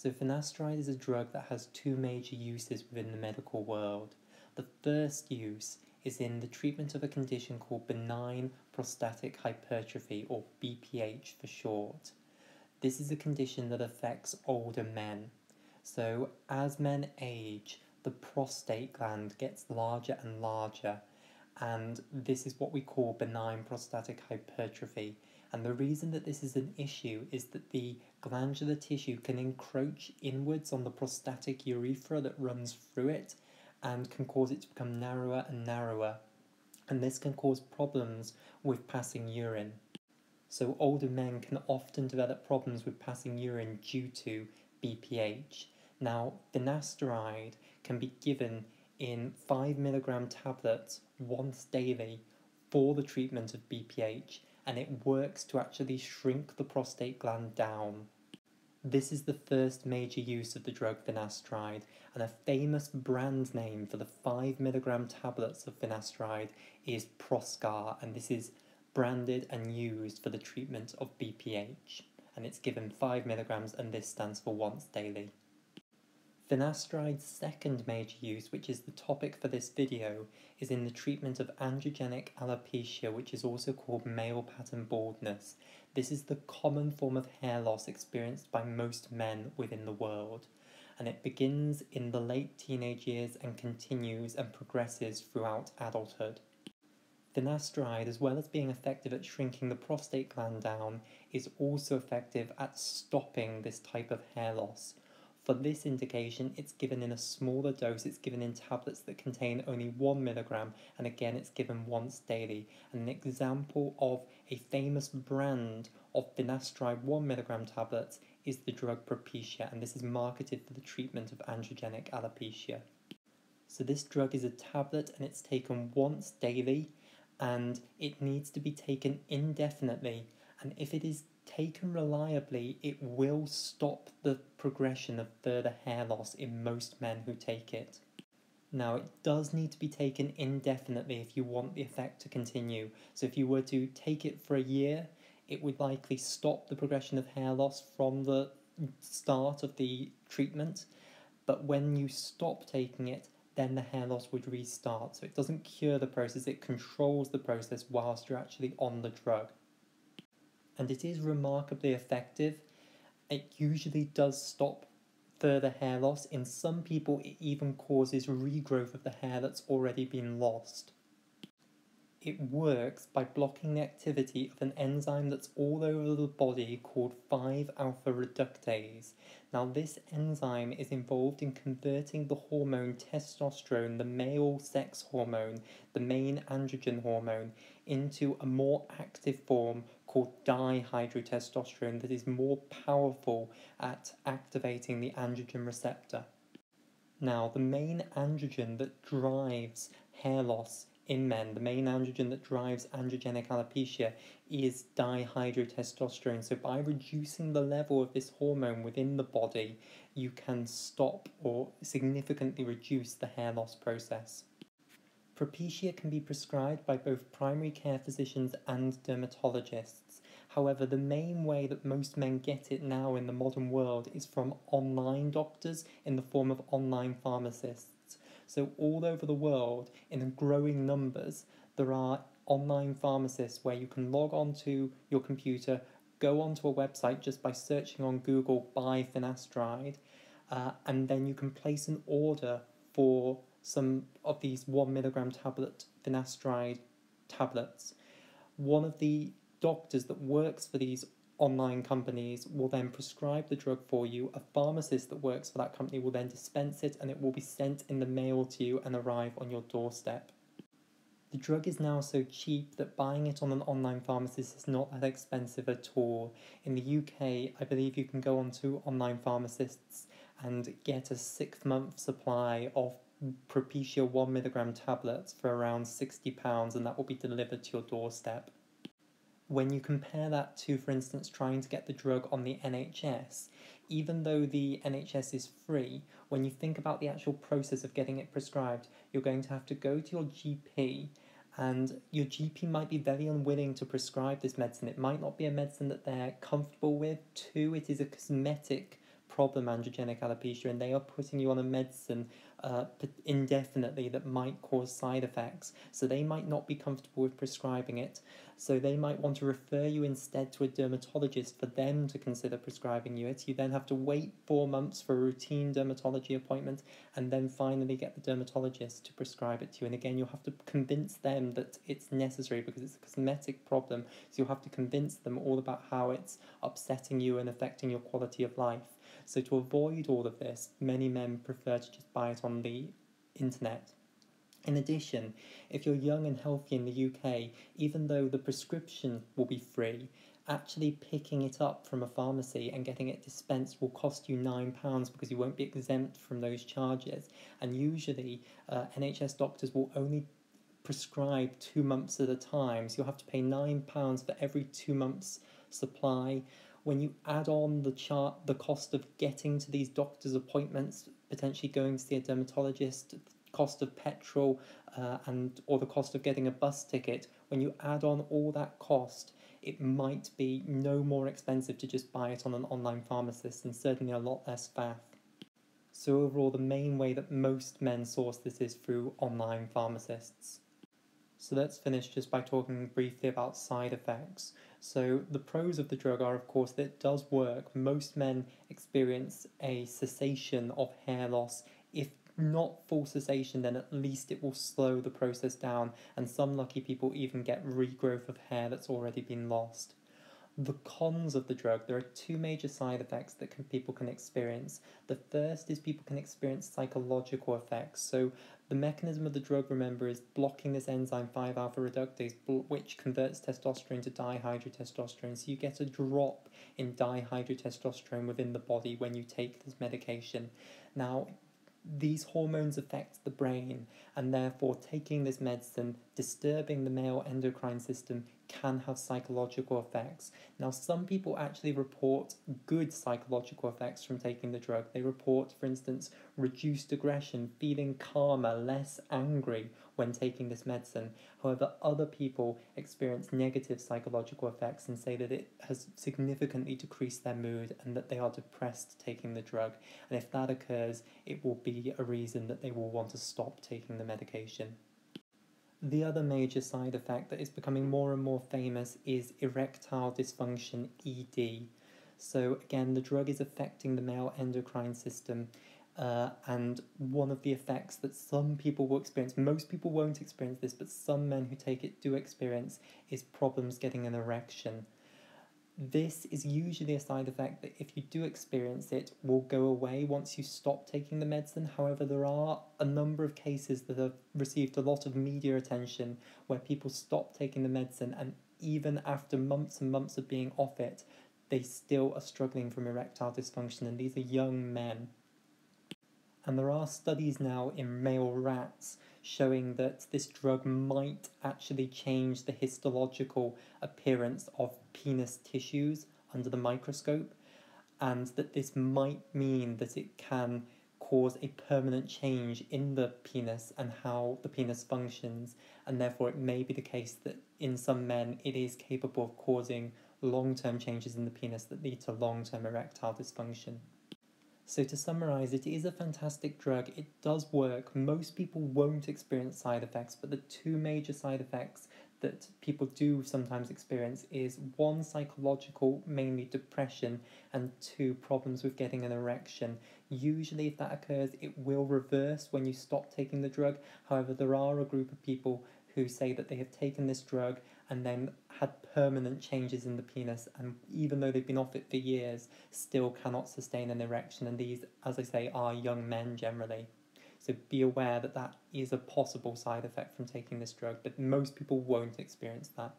So, finasteride is a drug that has two major uses within the medical world. The first use is in the treatment of a condition called benign prostatic hypertrophy, or BPH for short. This is a condition that affects older men. So, as men age, the prostate gland gets larger and larger, and this is what we call benign prostatic hypertrophy. And the reason that this is an issue is that the glandular tissue can encroach inwards on the prostatic urethra that runs through it and can cause it to become narrower and narrower. And this can cause problems with passing urine. So, older men can often develop problems with passing urine due to BPH. Now, finasteride can be given in 5 milligram tablets once daily for the treatment of BPH and it works to actually shrink the prostate gland down. This is the first major use of the drug finasteride, and a famous brand name for the 5mg tablets of finasteride is Proscar, and this is branded and used for the treatment of BPH, and it's given 5mg, and this stands for once daily. Finasteride's second major use, which is the topic for this video, is in the treatment of androgenic alopecia, which is also called male pattern baldness. This is the common form of hair loss experienced by most men within the world, and it begins in the late teenage years and continues and progresses throughout adulthood. Finasteride, as well as being effective at shrinking the prostate gland down, is also effective at stopping this type of hair loss, for this indication, it's given in a smaller dose, it's given in tablets that contain only 1 milligram, and again, it's given once daily. An example of a famous brand of finasteride 1 milligram tablets is the drug Propecia, and this is marketed for the treatment of androgenic alopecia. So, this drug is a tablet and it's taken once daily, and it needs to be taken indefinitely. And if it is taken reliably, it will stop the progression of further hair loss in most men who take it. Now, it does need to be taken indefinitely if you want the effect to continue. So, if you were to take it for a year, it would likely stop the progression of hair loss from the start of the treatment. But when you stop taking it, then the hair loss would restart. So, it doesn't cure the process, it controls the process whilst you're actually on the drug and it is remarkably effective. It usually does stop further hair loss. In some people, it even causes regrowth of the hair that's already been lost. It works by blocking the activity of an enzyme that's all over the body called 5 alpha reductase. Now, this enzyme is involved in converting the hormone testosterone, the male sex hormone, the main androgen hormone, into a more active form called dihydrotestosterone that is more powerful at activating the androgen receptor. Now, the main androgen that drives hair loss in men, the main androgen that drives androgenic alopecia is dihydrotestosterone. So, by reducing the level of this hormone within the body, you can stop or significantly reduce the hair loss process. Propecia can be prescribed by both primary care physicians and dermatologists. However, the main way that most men get it now in the modern world is from online doctors in the form of online pharmacists. So, all over the world, in growing numbers, there are online pharmacists where you can log onto your computer, go onto a website just by searching on Google buy finasteride, uh, and then you can place an order for some of these one milligram tablet finasteride tablets. One of the doctors that works for these online companies will then prescribe the drug for you. A pharmacist that works for that company will then dispense it and it will be sent in the mail to you and arrive on your doorstep. The drug is now so cheap that buying it on an online pharmacist is not that expensive at all. In the UK, I believe you can go onto online pharmacists and get a six month supply of Propecia 1 milligram tablets for around £60 and that will be delivered to your doorstep. When you compare that to, for instance, trying to get the drug on the NHS, even though the NHS is free, when you think about the actual process of getting it prescribed, you're going to have to go to your GP and your GP might be very unwilling to prescribe this medicine. It might not be a medicine that they're comfortable with. Two, it is a cosmetic problem androgenic alopecia and they are putting you on a medicine uh, indefinitely that might cause side effects. So they might not be comfortable with prescribing it. So they might want to refer you instead to a dermatologist for them to consider prescribing you it. You then have to wait four months for a routine dermatology appointment and then finally get the dermatologist to prescribe it to you. And again, you'll have to convince them that it's necessary because it's a cosmetic problem. So you'll have to convince them all about how it's upsetting you and affecting your quality of life. So to avoid all of this, many men prefer to just buy it on the internet. In addition, if you're young and healthy in the UK, even though the prescription will be free, actually picking it up from a pharmacy and getting it dispensed will cost you £9 because you won't be exempt from those charges. And usually, uh, NHS doctors will only prescribe two months at a time, so you'll have to pay £9 for every two months' supply when you add on the chart the cost of getting to these doctor's appointments potentially going to see a dermatologist cost of petrol uh, and or the cost of getting a bus ticket when you add on all that cost it might be no more expensive to just buy it on an online pharmacist and certainly a lot less faff so overall the main way that most men source this is through online pharmacists so let's finish just by talking briefly about side effects. So the pros of the drug are, of course, that it does work. Most men experience a cessation of hair loss. If not full cessation, then at least it will slow the process down, and some lucky people even get regrowth of hair that's already been lost the cons of the drug, there are two major side effects that can, people can experience. The first is people can experience psychological effects. So, the mechanism of the drug, remember, is blocking this enzyme 5 alpha reductase, which converts testosterone to dihydrotestosterone. So, you get a drop in dihydrotestosterone within the body when you take this medication. Now, these hormones affect the brain, and therefore, taking this medicine, disturbing the male endocrine system, can have psychological effects. Now, some people actually report good psychological effects from taking the drug. They report, for instance, reduced aggression, feeling calmer, less angry when taking this medicine. However, other people experience negative psychological effects and say that it has significantly decreased their mood and that they are depressed taking the drug. And if that occurs, it will be a reason that they will want to stop taking the medication. The other major side effect that is becoming more and more famous is erectile dysfunction ED. So, again, the drug is affecting the male endocrine system, uh, and one of the effects that some people will experience, most people won't experience this, but some men who take it do experience, is problems getting an erection. This is usually a side effect that, if you do experience it, will go away once you stop taking the medicine. However, there are a number of cases that have received a lot of media attention where people stop taking the medicine, and even after months and months of being off it, they still are struggling from erectile dysfunction, and these are young men. And there are studies now in male rats showing that this drug might actually change the histological appearance of penis tissues under the microscope, and that this might mean that it can cause a permanent change in the penis and how the penis functions, and therefore it may be the case that in some men it is capable of causing long term changes in the penis that lead to long term erectile dysfunction. So to summarize, it is a fantastic drug. It does work. Most people won't experience side effects, but the two major side effects that people do sometimes experience is one psychological, mainly depression, and two problems with getting an erection. Usually, if that occurs, it will reverse when you stop taking the drug. However, there are a group of people who say that they have taken this drug and then had permanent changes in the penis, and even though they've been off it for years, still cannot sustain an erection. And these, as I say, are young men generally. So be aware that that is a possible side effect from taking this drug, but most people won't experience that.